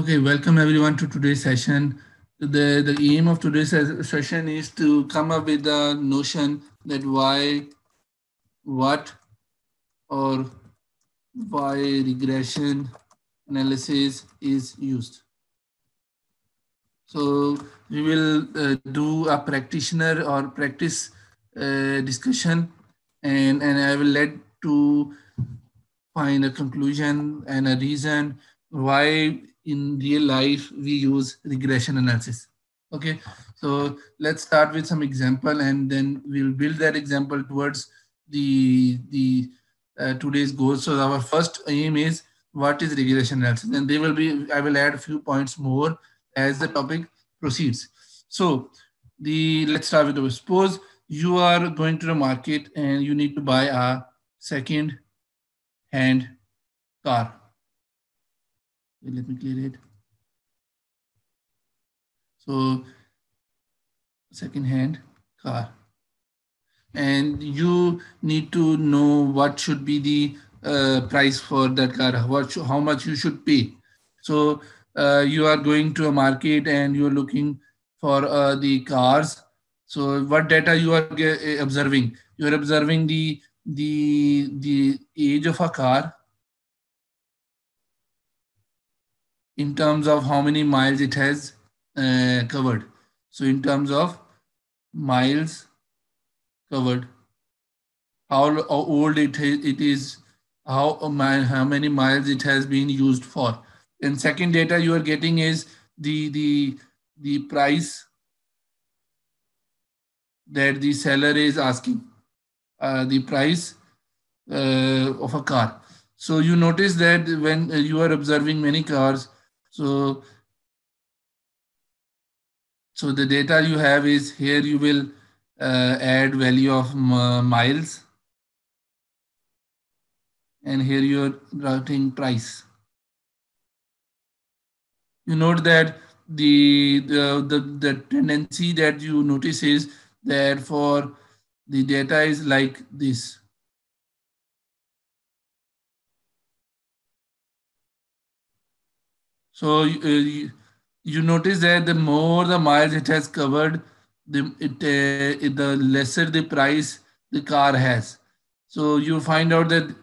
Okay, welcome everyone to today's session. The, the aim of today's session is to come up with the notion that why, what, or why regression analysis is used. So we will uh, do a practitioner or practice uh, discussion and, and I will let to find a conclusion and a reason why in real life we use regression analysis. Okay, so let's start with some example and then we'll build that example towards the, the uh, today's goal. So our first aim is what is regression analysis and they will be, I will add a few points more as the topic proceeds. So the let's start with the suppose you are going to the market and you need to buy a second hand car let me clear it. So second hand car. And you need to know what should be the uh, price for that car, what how much you should pay. So uh, you are going to a market and you are looking for uh, the cars. So what data you are observing? You are observing the the the age of a car in terms of how many miles it has uh, covered. So in terms of miles covered, how, old it, it is, how, how many miles it has been used for. And second data you are getting is the, the, the price that the seller is asking, uh, the price uh, of a car. So you notice that when you are observing many cars, so, so the data you have is here you will uh, add value of miles and here you're writing price. You note that the, the, the, the tendency that you notice is that for the data is like this. So uh, you, you notice that the more the miles it has covered, the, it, uh, the lesser the price the car has. So you find out that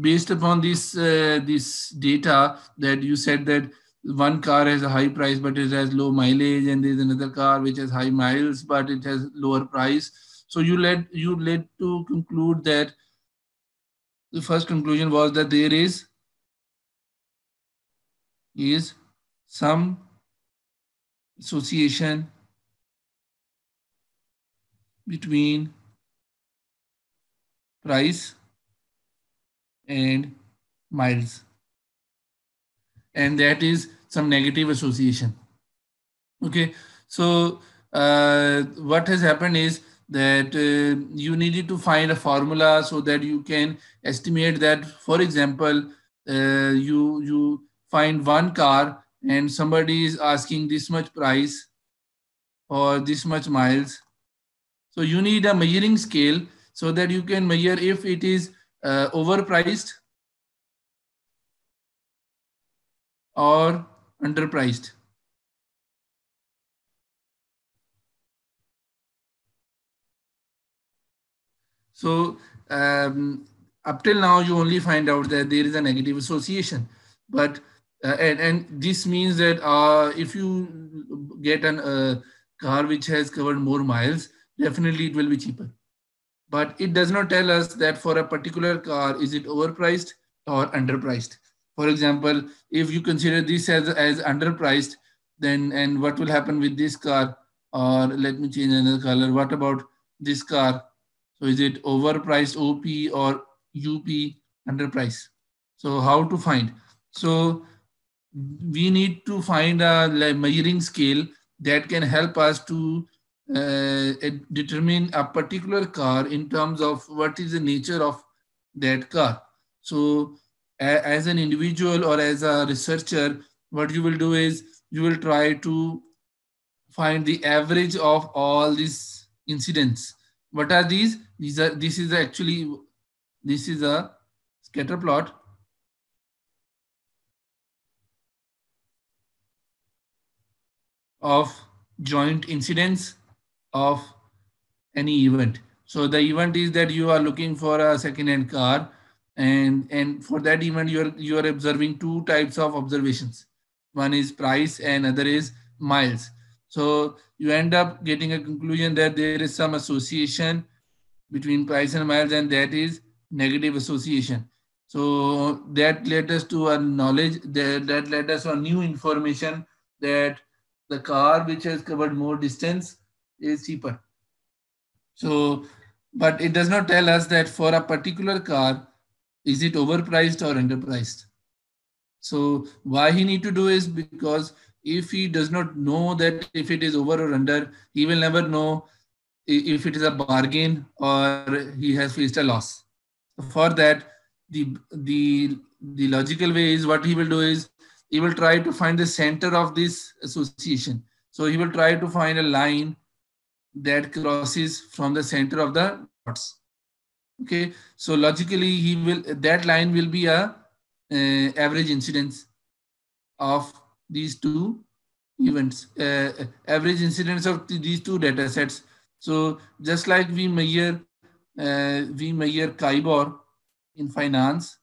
based upon this uh, this data that you said that one car has a high price but it has low mileage and there's another car which has high miles but it has lower price so you led you led to conclude that the first conclusion was that there is is some association between price and miles. And that is some negative association. Okay so uh, what has happened is that uh, you needed to find a formula so that you can estimate that for example uh, you you find one car and somebody is asking this much price or this much miles. So you need a measuring scale so that you can measure if it is uh, overpriced or underpriced. So um, up till now, you only find out that there is a negative association. But and, and this means that uh, if you get a uh, car which has covered more miles, definitely it will be cheaper. But it does not tell us that for a particular car, is it overpriced or underpriced. For example, if you consider this as, as underpriced, then and what will happen with this car? Or let me change another color. What about this car? So is it overpriced OP or UP underpriced? So how to find? So we need to find a measuring scale that can help us to uh, determine a particular car in terms of what is the nature of that car. So as an individual or as a researcher, what you will do is you will try to find the average of all these incidents. What are these? These are this is actually this is a scatter plot of joint incidence of any event. So the event is that you are looking for a second-hand car, and and for that event you are you are observing two types of observations. One is price, and other is miles. So you end up getting a conclusion that there is some association between price and miles, and that is negative association. So that led us to a knowledge that, that led us to new information that the car which has covered more distance is cheaper. So, but it does not tell us that for a particular car, is it overpriced or underpriced? So why he need to do is because if he does not know that if it is over or under, he will never know if it is a bargain or he has faced a loss. For that, the the the logical way is what he will do is he will try to find the center of this association. So he will try to find a line that crosses from the center of the dots. Okay, so logically he will that line will be a uh, average incidence of these two events, uh, average incidence of these two data sets. So just like we measure uh, we measure KIBOR in finance,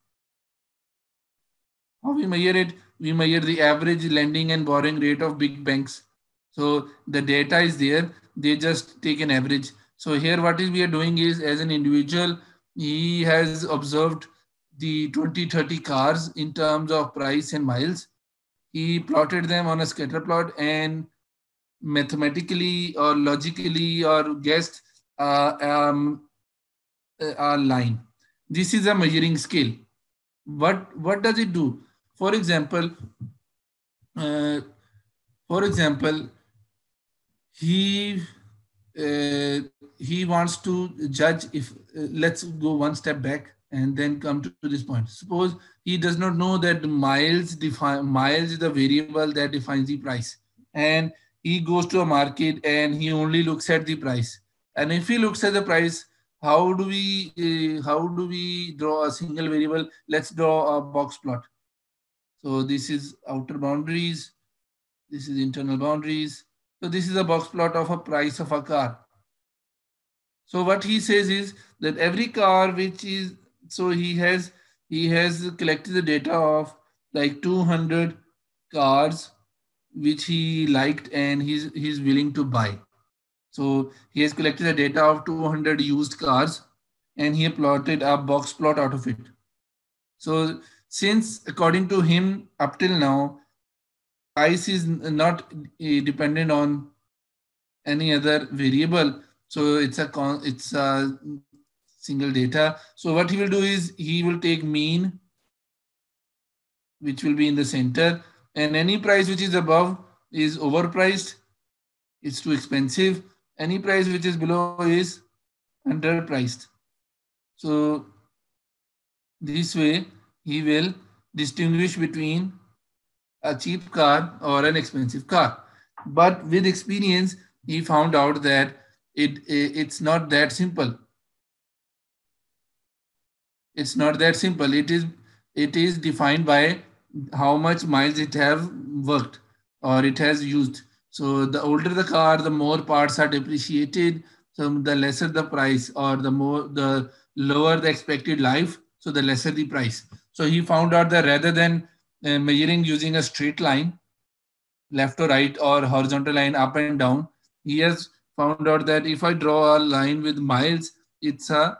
how we measure it? We measure the average lending and borrowing rate of big banks. So the data is there they just take an average. So here what is we are doing is as an individual, he has observed the 20, 30 cars in terms of price and miles. He plotted them on a scatter plot and mathematically or logically or guessed uh, um, a line. This is a measuring scale. What, what does it do? For example, uh, for example, he uh, he wants to judge if uh, let's go one step back and then come to, to, this point. Suppose he does not know that miles define miles is the variable that defines the price. And he goes to a market and he only looks at the price. And if he looks at the price how do we uh, how do we draw a single variable? Let's draw a box plot so this is outer boundaries this is internal boundaries so this is a box plot of a price of a car. So what he says is that every car which is, so he has, he has collected the data of like 200 cars which he liked and he's, he's willing to buy. So he has collected the data of 200 used cars and he plotted a box plot out of it. So since according to him up till now, price is not eh, dependent on any other variable. So it's a it's a single data. So what he will do is he will take mean, which will be in the center, and any price which is above is overpriced. It's too expensive. Any price which is below is underpriced. So this way he will distinguish between a cheap car or an expensive car. But with experience, he found out that it, it it's not that simple. It's not that simple. It is it is defined by how much miles it have worked or it has used. So the older the car, the more parts are depreciated. So the lesser the price or the more the lower the expected life, so the lesser the price. So he found out that rather than uh, measuring using a straight line, left or right or horizontal line up and down, he has found out that if I draw a line with miles, it's a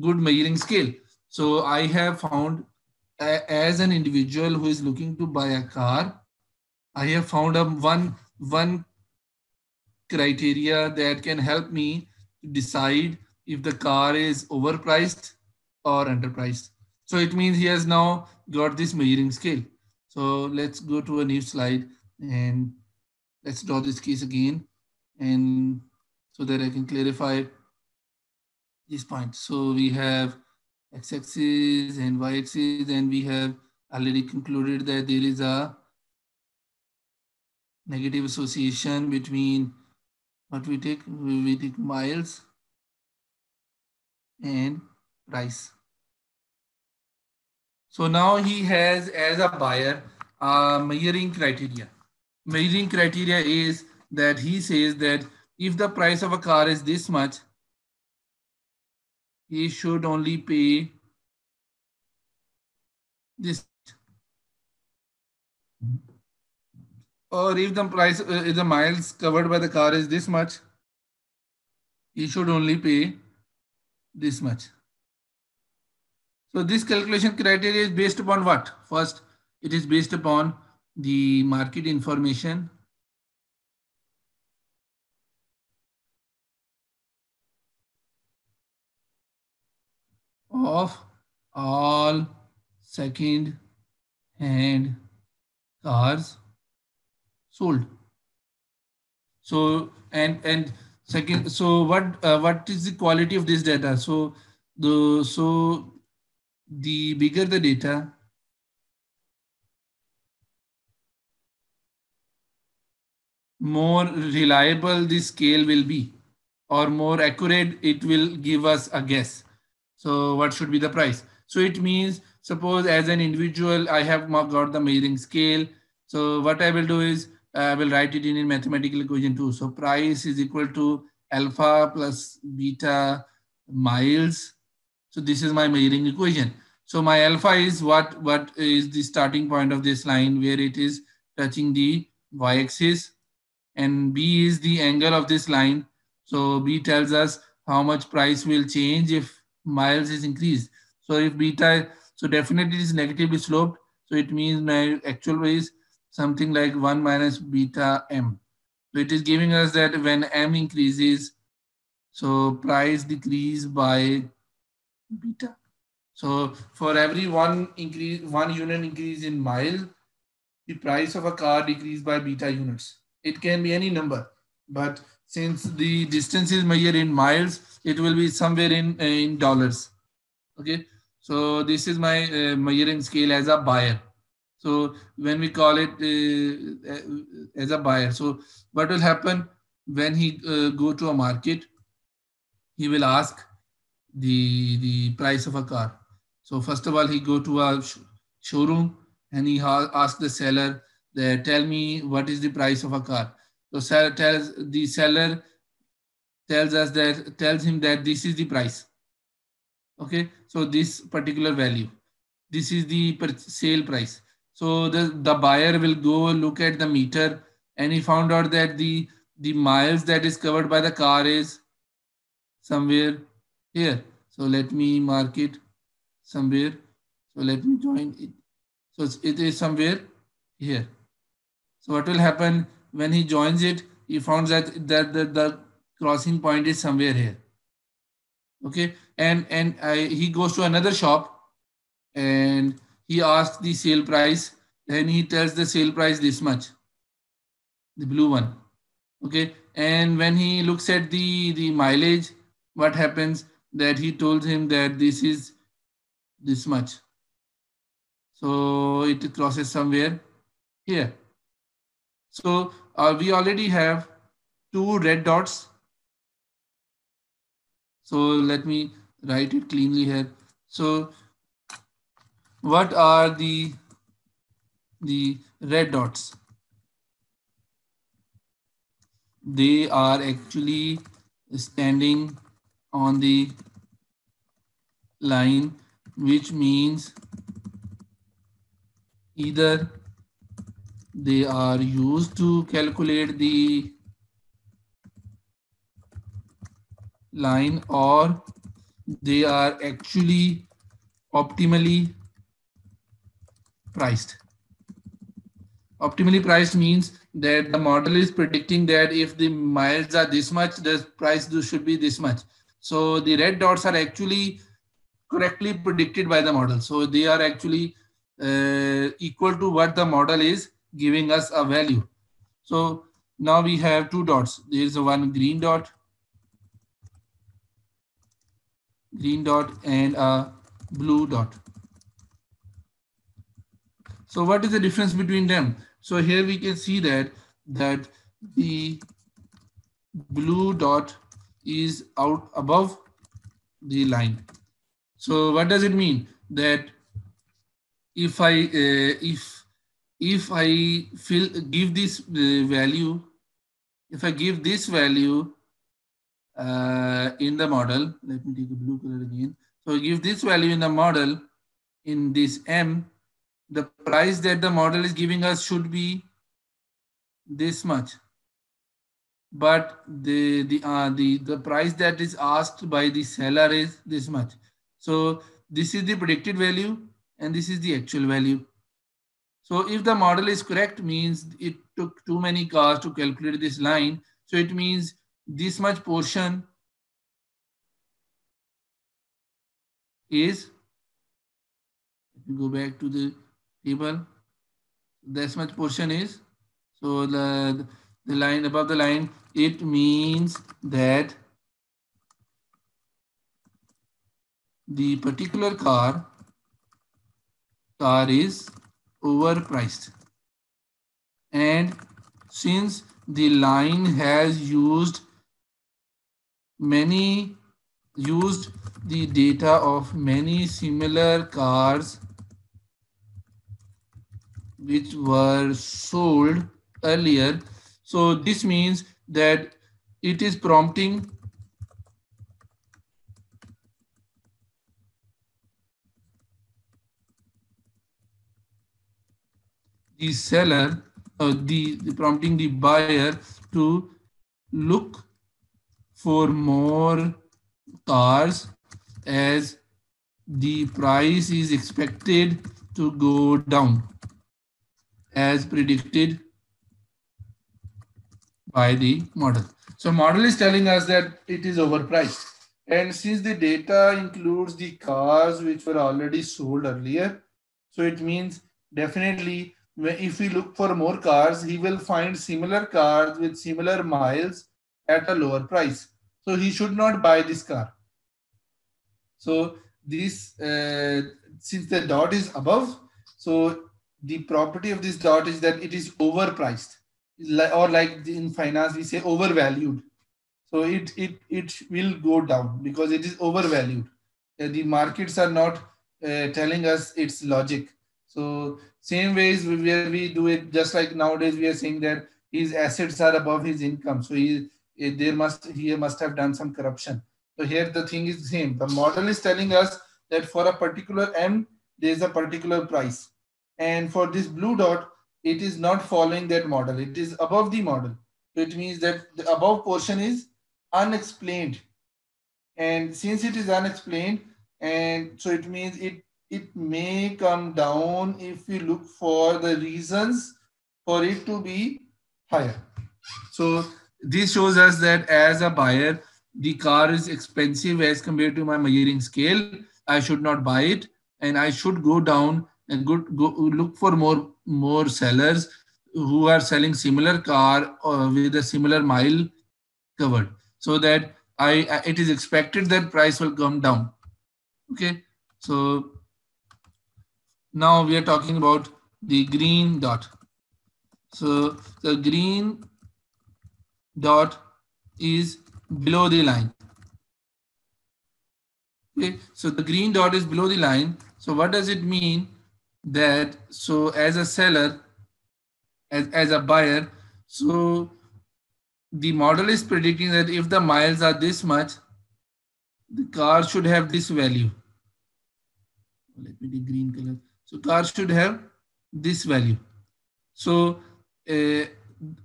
good measuring scale. So I have found uh, as an individual who is looking to buy a car, I have found a one, one criteria that can help me decide if the car is overpriced or underpriced. So it means he has now got this measuring scale. So let's go to a new slide and let's draw this case again. And so that I can clarify these points. So we have x-axis and y-axis and we have already concluded that there is a negative association between what we take, we take miles and price. So now he has as a buyer a measuring criteria. measuring criteria is that he says that if the price of a car is this much, he should only pay this. Or if the price, uh, if the miles covered by the car is this much, he should only pay this much. So this calculation criteria is based upon what? First, it is based upon the market information. of all second hand cars sold so and and second so what uh, what is the quality of this data so the so the bigger the data more reliable the scale will be or more accurate it will give us a guess. So what should be the price? So it means suppose as an individual i have got the measuring scale. So what i will do is uh, i will write it in, in mathematical equation too so price is equal to alpha plus beta miles so this is my measuring equation so my alpha is what what is the starting point of this line where it is touching the y-axis and B is the angle of this line. So B tells us how much price will change if miles is increased. So if beta, so definitely it is negatively sloped. So it means my actual is something like 1 minus beta m. So it is giving us that when m increases, so price decrease by beta. So for every one increase, one unit increase in mile, the price of a car decrease by beta units. It can be any number, but since the distance is measured in miles, it will be somewhere in, uh, in dollars. Okay. So this is my uh, measuring scale as a buyer. So when we call it uh, uh as a buyer, so what will happen when he uh, go to a market? He will ask the the price of a car. So first of all, he go to a sh showroom and he ask the seller they tell me what is the price of a car. So seller tells the seller tells us that tells him that this is the price. Okay, so this particular value, this is the sale price. So the, the buyer will go look at the meter and he found out that the the miles that is covered by the car is somewhere here. So let me mark it somewhere. So let me join it. So it is somewhere here. So what will happen when he joins it? He found that, that, that the crossing point is somewhere here. Okay, and and I, he goes to another shop and he asks the sale price. Then he tells the sale price this much, the blue one. Okay, and when he looks at the the mileage, what happens? That he told him that this is this much. So it crosses somewhere here. So uh, we already have two red dots. So let me write it cleanly here. So what are the, the red dots? They are actually standing on the line, which means either they are used to calculate the line or they are actually optimally priced. Optimally priced means that the model is predicting that if the miles are this much, the price should be this much. So the red dots are actually correctly predicted by the model. So they are actually uh, equal to what the model is giving us a value. So now we have two dots. There is one green dot, green dot and a blue dot. So what is the difference between them? So here we can see that that the blue dot is out above the line. So what does it mean? That if I uh, if if I fill give this uh, value, if I give this value uh, in the model, let me take a blue color again. So give this value in the model in this M, the price that the model is giving us should be this much. But the, the, uh, the, the price that is asked by the seller is this much. So this is the predicted value and this is the actual value. So if the model is correct means it took too many cars to calculate this line. So it means this much portion is, go back to the table, this much portion is, so the, the line above the line, it means that the particular car, car is overpriced. And since the line has used many used the data of many similar cars which were sold earlier. So this means that it is prompting the seller, uh, the, the prompting the buyer to look for more cars as the price is expected to go down as predicted by the model. So model is telling us that it is overpriced. And since the data includes the cars which were already sold earlier, so it means definitely if we look for more cars, he will find similar cars with similar miles at a lower price. So he should not buy this car. So this, uh, since the dot is above, so the property of this dot is that it is overpriced or like in finance, we say overvalued. So it, it, it will go down because it is overvalued. Uh, the markets are not uh, telling us its logic. So same ways where we do it, just like nowadays we are saying that his assets are above his income. So he there must he must have done some corruption. So here the thing is the same. The model is telling us that for a particular M, there is a particular price. And for this blue dot, it is not following that model. It is above the model. It means that the above portion is unexplained. And since it is unexplained, and so it means it it may come down if we look for the reasons for it to be higher. So this shows us that as a buyer, the car is expensive as compared to my measuring scale. I should not buy it and I should go down and go, go look for more, more sellers who are selling similar car uh, with a similar mile covered so that I, it is expected that price will come down. Okay. So now we are talking about the green dot. So the green dot is below the line. Okay, so the green dot is below the line. So what does it mean? That so as a seller, as, as a buyer, so the model is predicting that if the miles are this much, the car should have this value. Let me do green color. So car should have this value. So uh,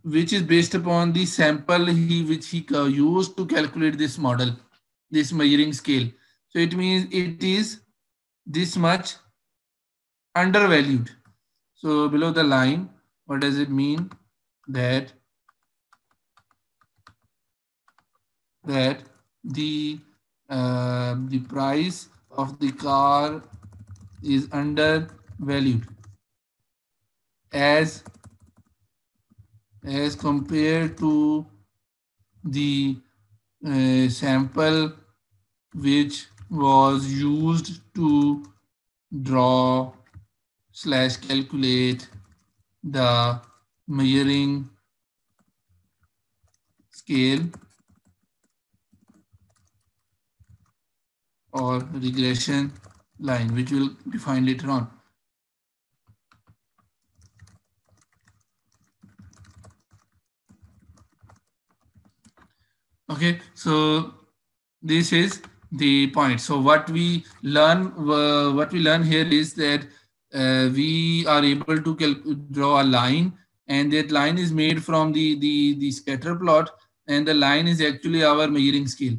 which is based upon the sample he which he used to calculate this model, this measuring scale. So it means it is this much undervalued. So below the line, what does it mean? That that the uh, the price of the car is undervalued as as compared to the uh, sample which was used to draw slash calculate the measuring scale or regression line, which we'll define later on. Okay, so this is the point. So what we learn, uh, what we learn here is that uh, we are able to draw a line and that line is made from the, the, the scatter plot and the line is actually our measuring scale.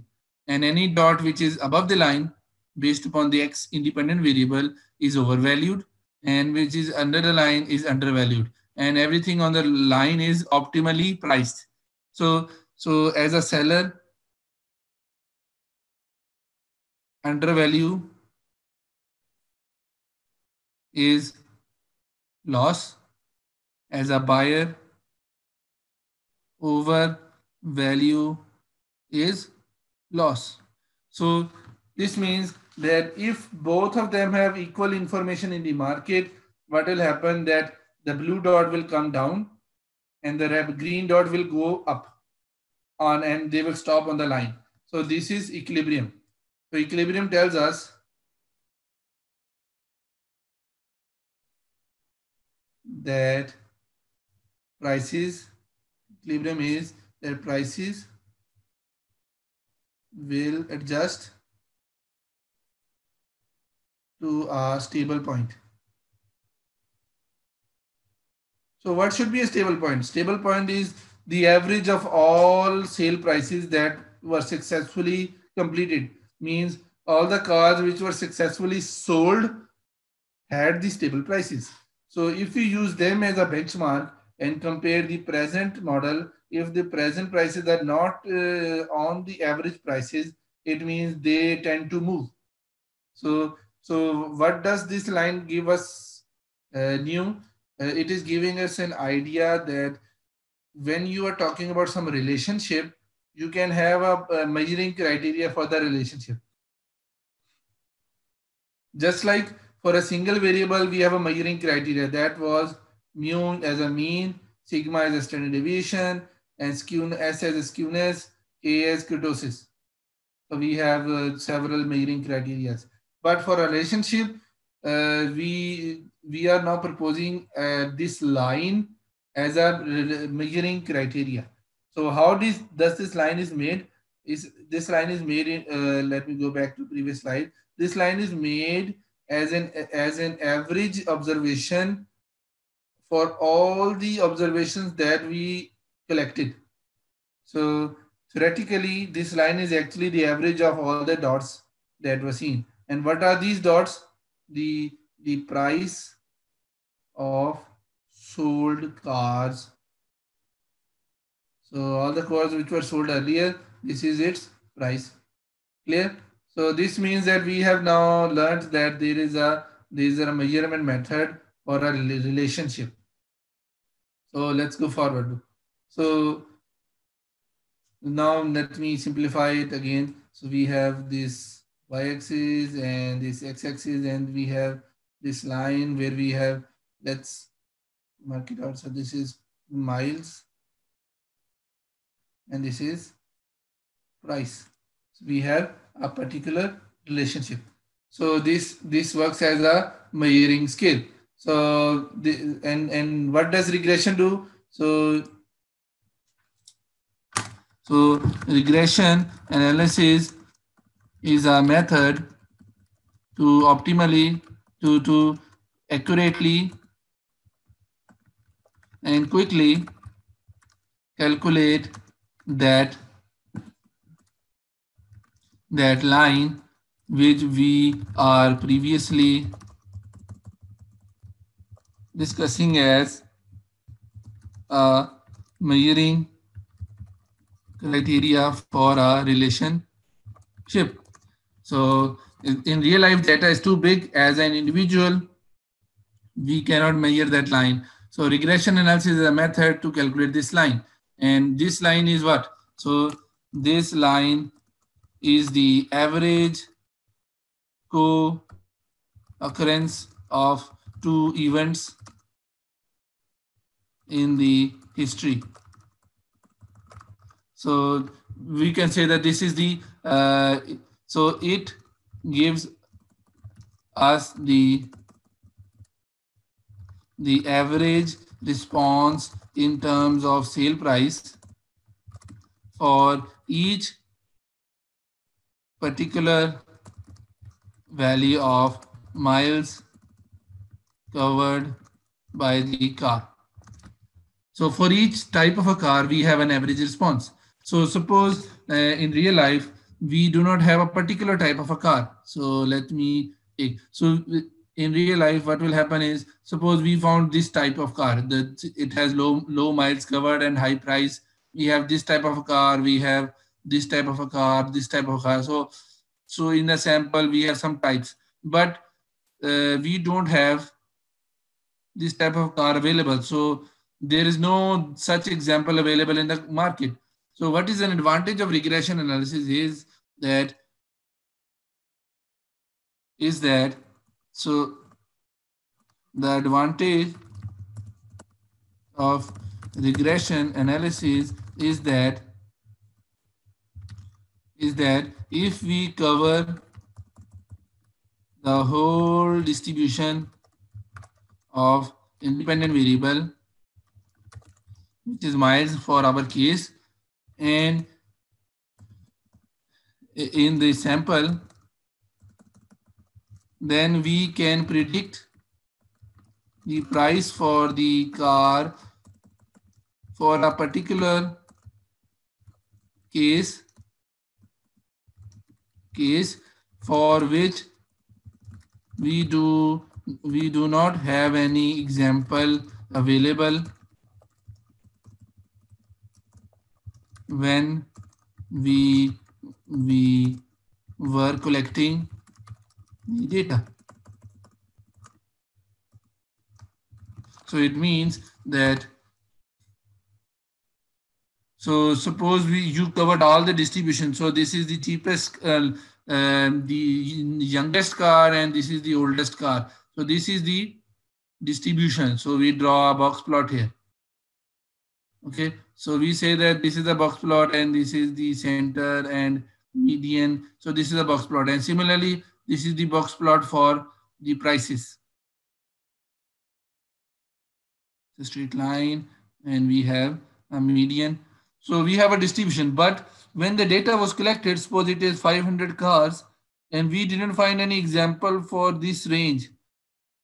And any dot which is above the line based upon the x independent variable is overvalued and which is under the line is undervalued and everything on the line is optimally priced. So, so as a seller, undervalue is loss as a buyer over value is loss. So this means that if both of them have equal information in the market, what will happen that the blue dot will come down and the red green dot will go up on and they will stop on the line. So this is equilibrium. So equilibrium tells us that prices, equilibrium is that prices will adjust to a stable point. So what should be a stable point? Stable point is the average of all sale prices that were successfully completed. Means all the cars which were successfully sold had the stable prices. So if we use them as a benchmark and compare the present model, if the present prices are not uh, on the average prices, it means they tend to move. So so what does this line give us uh, new? Uh, it is giving us an idea that when you are talking about some relationship, you can have a, a measuring criteria for the relationship. Just like for a single variable, we have a measuring criteria that was mu as a mean, sigma as a standard deviation, and S as a skewness, K as kurtosis. So we have uh, several measuring criteria. But for a relationship, uh, we we are now proposing uh, this line as a measuring criteria. So how this does this line is made? Is this line is made in? Uh, let me go back to previous slide. This line is made as an as an average observation for all the observations that we collected. So theoretically, this line is actually the average of all the dots that were seen. And what are these dots? The, the price of sold cars. So all the cars which were sold earlier, this is its price. Clear? So this means that we have now learned that there is a there is a measurement method for a relationship. So let's go forward. So now let me simplify it again. So we have this y-axis and this x-axis and we have this line where we have let's mark it out so this is miles and this is price so we have a particular relationship. So this this works as a measuring scale. So the, and and what does regression do? So so regression analysis is a method to optimally, to, to accurately and quickly calculate that that line which we are previously discussing as a measuring criteria for a relationship. So in real life data is too big as an individual, we cannot measure that line. So regression analysis is a method to calculate this line. And this line is what? So this line is the average co-occurrence of two events in the history. So we can say that this is the uh, so it gives us the, the average response in terms of sale price for each particular value of miles covered by the car. So for each type of a car, we have an average response. So suppose uh, in real life, we do not have a particular type of a car. So let me take, so in real life, what will happen is, suppose we found this type of car that it has low, low miles covered and high price. We have this type of a car, we have this type of a car, this type of car. So, so in the sample, we have some types, but uh, we don't have this type of car available. So there is no such example available in the market. So what is an advantage of regression analysis is that is that so the advantage of regression analysis is that is that if we cover the whole distribution of independent variable which is miles for our case and in the sample then we can predict the price for the car for a particular case case for which we do we do not have any example available when we we were collecting the data. So it means that so suppose we you covered all the distribution. So this is the cheapest, uh, uh, the youngest car, and this is the oldest car. So this is the distribution. So we draw a box plot here. Okay, so we say that this is the box plot and this is the center and median. So this is a box plot. And similarly, this is the box plot for the prices. The straight line and we have a median. So we have a distribution, but when the data was collected, suppose it is 500 cars and we didn't find any example for this range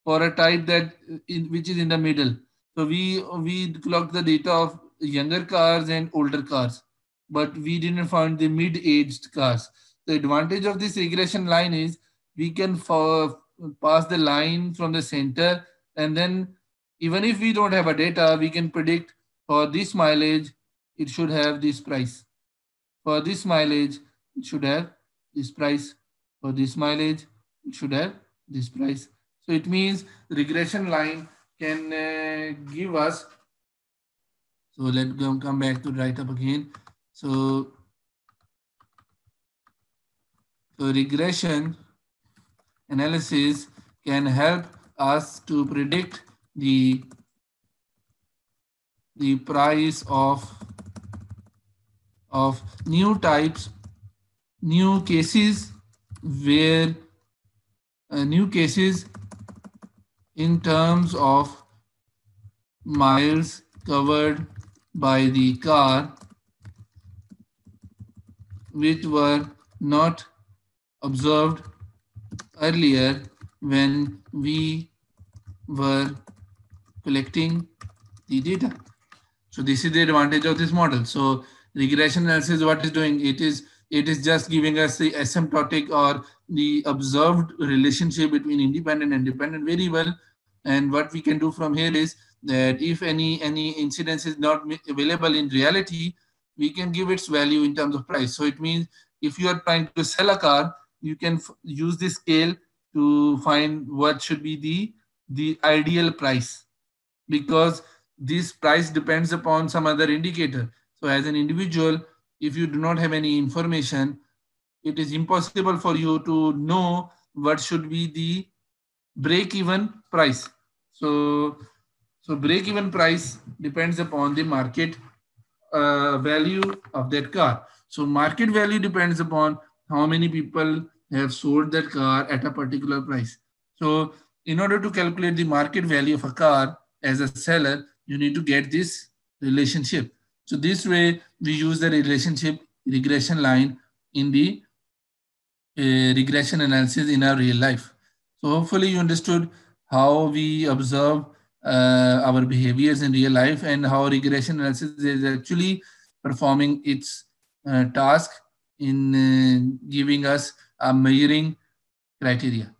for a type that in, which is in the middle. So we, we clocked the data of younger cars and older cars, but we didn't find the mid-aged cars. The advantage of this regression line is we can pass the line from the center and then even if we don't have a data, we can predict for this mileage, it should have this price. For this mileage, it should have this price. For this mileage, it should have this price. So it means regression line can uh, give us so let's go come back to write up again. So, so regression analysis can help us to predict the the price of of new types new cases where uh, new cases in terms of miles covered by the car which were not observed earlier when we were collecting the data. So this is the advantage of this model. So regression analysis, what is doing? It is it is just giving us the asymptotic or the observed relationship between independent and dependent variable. And what we can do from here is that if any any incidence is not available in reality, we can give its value in terms of price. So it means if you are trying to sell a car, you can use this scale to find what should be the the ideal price because this price depends upon some other indicator. So as an individual, if you do not have any information, it is impossible for you to know what should be the break-even price. So so break-even price depends upon the market uh, value of that car. So market value depends upon how many people have sold that car at a particular price. So in order to calculate the market value of a car as a seller, you need to get this relationship. So this way we use the relationship regression line in the uh, regression analysis in our real life. So hopefully you understood how we observe uh, our behaviors in real life and how regression analysis is actually performing its uh, task in uh, giving us a measuring criteria.